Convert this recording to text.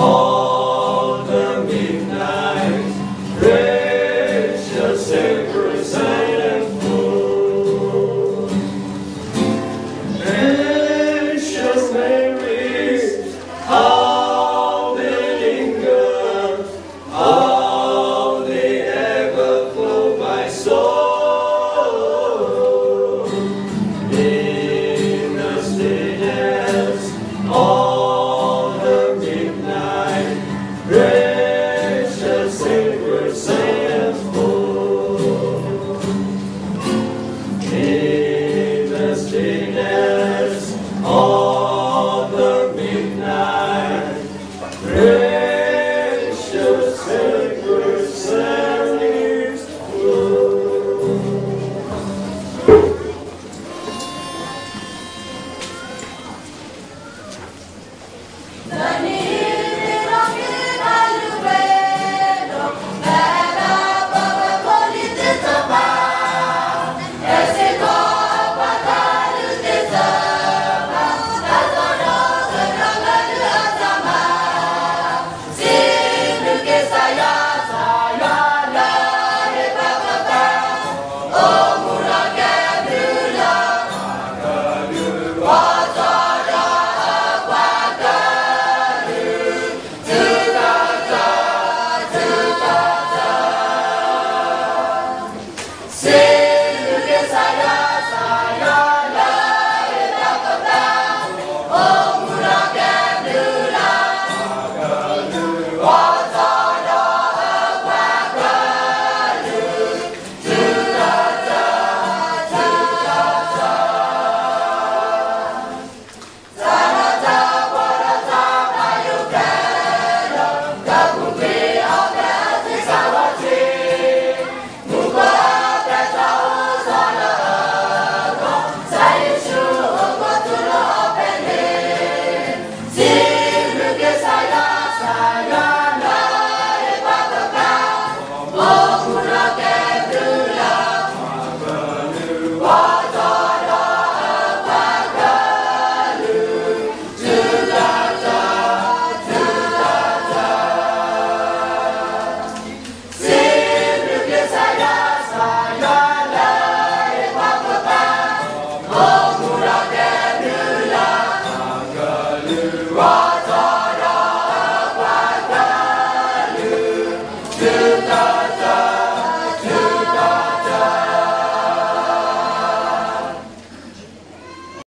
Of the midnight, precious, Two.